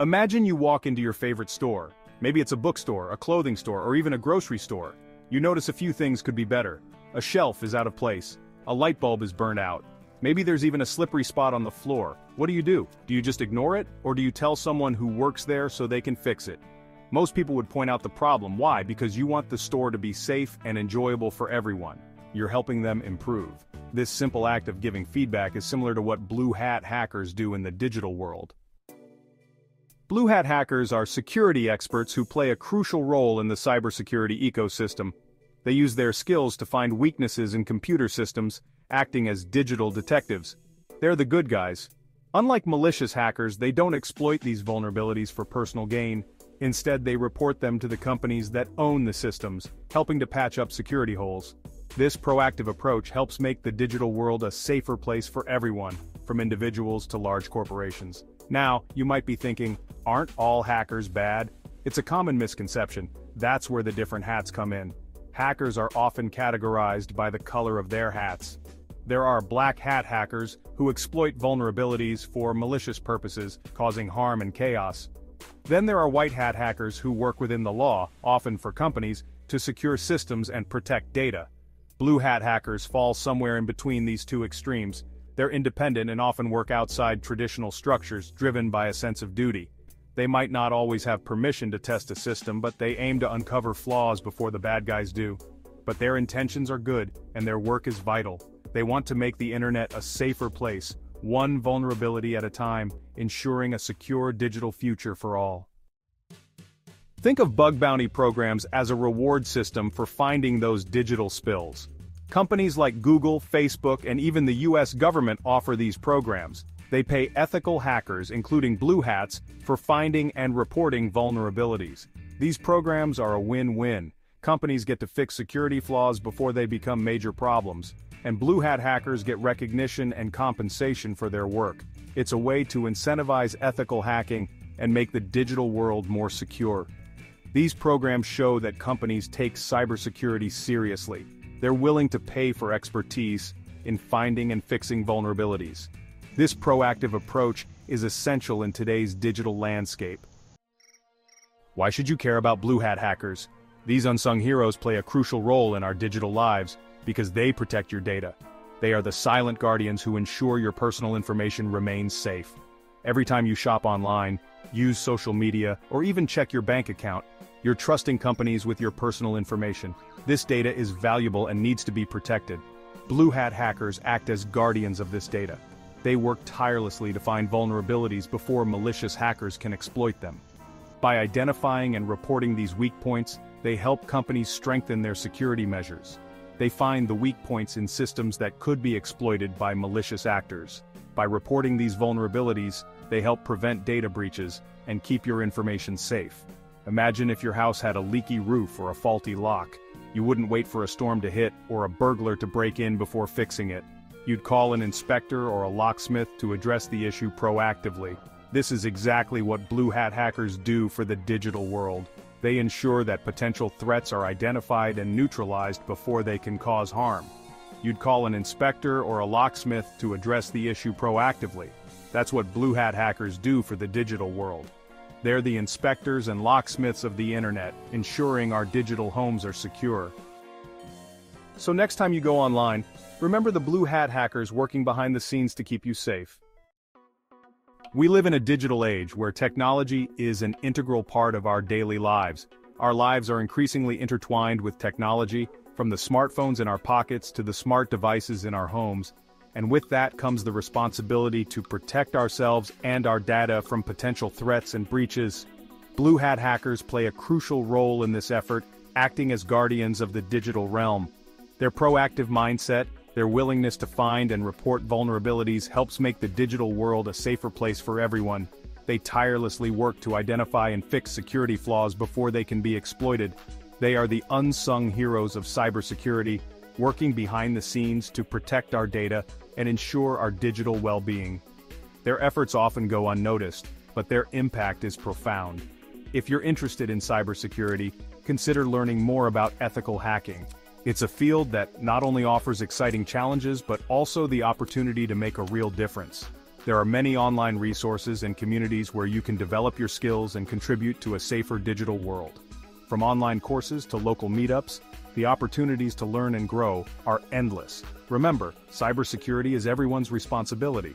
Imagine you walk into your favorite store. Maybe it's a bookstore, a clothing store, or even a grocery store. You notice a few things could be better. A shelf is out of place. A light bulb is burned out. Maybe there's even a slippery spot on the floor. What do you do? Do you just ignore it, or do you tell someone who works there so they can fix it? Most people would point out the problem. Why? Because you want the store to be safe and enjoyable for everyone. You're helping them improve. This simple act of giving feedback is similar to what blue hat hackers do in the digital world. Blue hat hackers are security experts who play a crucial role in the cybersecurity ecosystem. They use their skills to find weaknesses in computer systems, acting as digital detectives. They're the good guys. Unlike malicious hackers, they don't exploit these vulnerabilities for personal gain. Instead, they report them to the companies that own the systems, helping to patch up security holes. This proactive approach helps make the digital world a safer place for everyone, from individuals to large corporations. Now, you might be thinking, aren't all hackers bad? It's a common misconception. That's where the different hats come in. Hackers are often categorized by the color of their hats. There are black hat hackers who exploit vulnerabilities for malicious purposes, causing harm and chaos. Then there are white hat hackers who work within the law, often for companies, to secure systems and protect data. Blue hat hackers fall somewhere in between these two extremes, they're independent and often work outside traditional structures driven by a sense of duty. They might not always have permission to test a system but they aim to uncover flaws before the bad guys do. But their intentions are good, and their work is vital. They want to make the internet a safer place, one vulnerability at a time, ensuring a secure digital future for all. Think of bug bounty programs as a reward system for finding those digital spills. Companies like Google, Facebook, and even the US government offer these programs. They pay ethical hackers, including blue hats, for finding and reporting vulnerabilities. These programs are a win-win. Companies get to fix security flaws before they become major problems, and blue hat hackers get recognition and compensation for their work. It's a way to incentivize ethical hacking and make the digital world more secure. These programs show that companies take cybersecurity seriously, they're willing to pay for expertise in finding and fixing vulnerabilities. This proactive approach is essential in today's digital landscape. Why should you care about blue hat hackers? These unsung heroes play a crucial role in our digital lives because they protect your data. They are the silent guardians who ensure your personal information remains safe. Every time you shop online, use social media, or even check your bank account, you're trusting companies with your personal information. This data is valuable and needs to be protected. Blue Hat hackers act as guardians of this data. They work tirelessly to find vulnerabilities before malicious hackers can exploit them. By identifying and reporting these weak points, they help companies strengthen their security measures. They find the weak points in systems that could be exploited by malicious actors. By reporting these vulnerabilities, they help prevent data breaches and keep your information safe. Imagine if your house had a leaky roof or a faulty lock. You wouldn't wait for a storm to hit or a burglar to break in before fixing it. You'd call an inspector or a locksmith to address the issue proactively. This is exactly what Blue Hat hackers do for the digital world. They ensure that potential threats are identified and neutralized before they can cause harm. You'd call an inspector or a locksmith to address the issue proactively. That's what Blue Hat hackers do for the digital world. They're the inspectors and locksmiths of the internet, ensuring our digital homes are secure. So next time you go online, remember the blue hat hackers working behind the scenes to keep you safe. We live in a digital age where technology is an integral part of our daily lives. Our lives are increasingly intertwined with technology, from the smartphones in our pockets to the smart devices in our homes, and with that comes the responsibility to protect ourselves and our data from potential threats and breaches. Blue Hat hackers play a crucial role in this effort, acting as guardians of the digital realm. Their proactive mindset, their willingness to find and report vulnerabilities helps make the digital world a safer place for everyone. They tirelessly work to identify and fix security flaws before they can be exploited. They are the unsung heroes of cybersecurity, working behind the scenes to protect our data and ensure our digital well-being. Their efforts often go unnoticed, but their impact is profound. If you're interested in cybersecurity, consider learning more about ethical hacking. It's a field that not only offers exciting challenges but also the opportunity to make a real difference. There are many online resources and communities where you can develop your skills and contribute to a safer digital world. From online courses to local meetups, the opportunities to learn and grow are endless. Remember, cybersecurity is everyone's responsibility.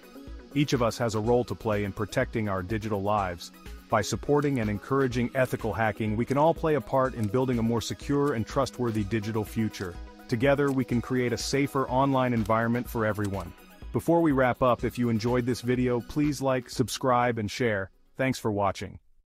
Each of us has a role to play in protecting our digital lives. By supporting and encouraging ethical hacking, we can all play a part in building a more secure and trustworthy digital future. Together, we can create a safer online environment for everyone. Before we wrap up, if you enjoyed this video, please like, subscribe, and share. Thanks for watching.